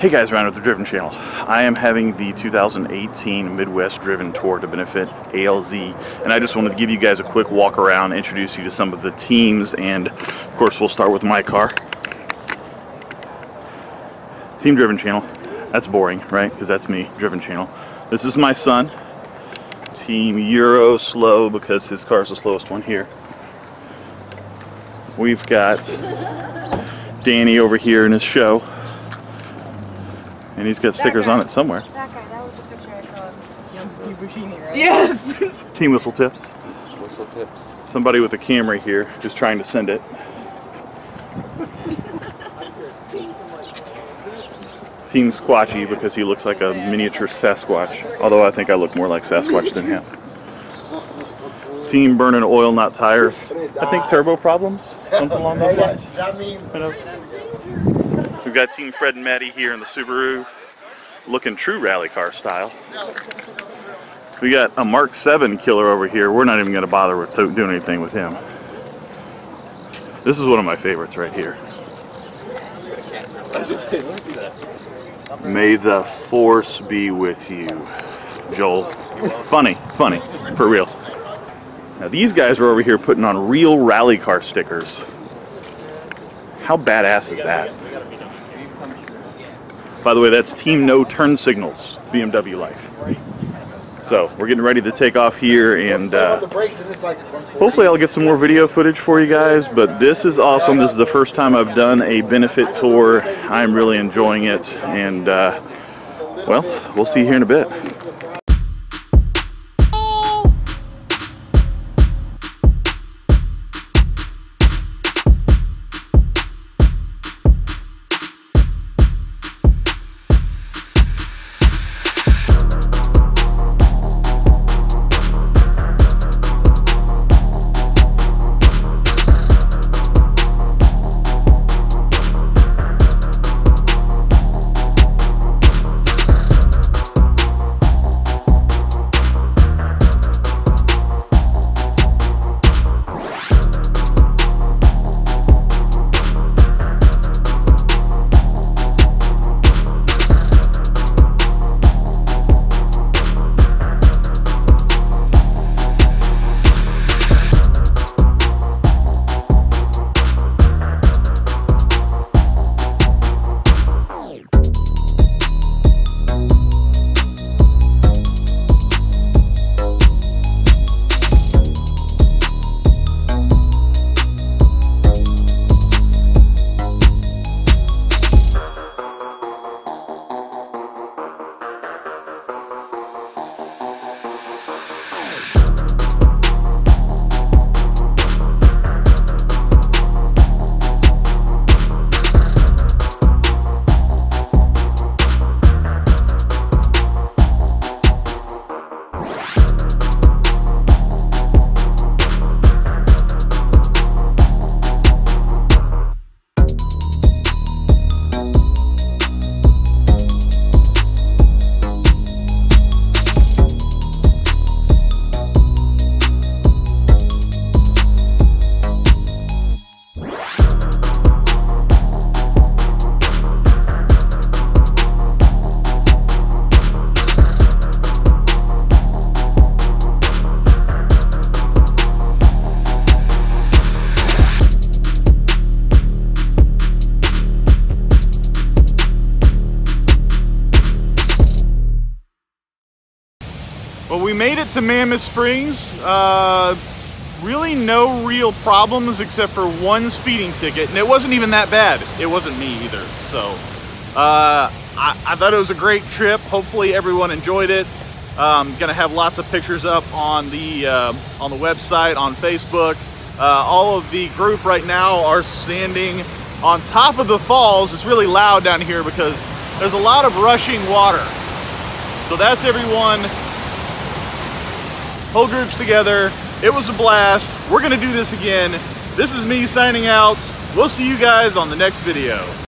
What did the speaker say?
Hey guys, around with the Driven Channel. I am having the 2018 Midwest Driven Tour to benefit ALZ, and I just wanted to give you guys a quick walk around, introduce you to some of the teams, and of course we'll start with my car. Team Driven Channel. That's boring, right? Because that's me, Driven Channel. This is my son. Team Euro Slow because his car is the slowest one here. We've got Danny over here in his show. And he's got stickers guy. on it somewhere. That guy, that was the picture I saw. Young Steve Buscemi, right? Yes! Team Whistle Tips. Whistle tips. Somebody with a camera here just trying to send it. Team Squatchy because he looks like a miniature Sasquatch. Although I think I look more like Sasquatch than him. Team Burning Oil, not tires. I think turbo problems, something along those lines. We've got Team Fred and Maddie here in the Subaru, looking true rally car style. We got a Mark 7 killer over here. We're not even going to bother with doing anything with him. This is one of my favorites right here. May the force be with you, Joel. Funny, funny, for real. Now these guys are over here putting on real rally car stickers. How badass is that? By the way, that's Team No Turn Signals, BMW Life. So we're getting ready to take off here and uh, hopefully I'll get some more video footage for you guys, but this is awesome. This is the first time I've done a benefit tour. I'm really enjoying it and uh, well, we'll see you here in a bit. We made it to Mammoth Springs. Uh, really no real problems except for one speeding ticket, and it wasn't even that bad. It wasn't me either. So uh, I, I thought it was a great trip. Hopefully everyone enjoyed it. Um, gonna have lots of pictures up on the uh, on the website, on Facebook. Uh, all of the group right now are standing on top of the falls. It's really loud down here because there's a lot of rushing water. So that's everyone whole group's together. It was a blast. We're gonna do this again. This is me signing out. We'll see you guys on the next video.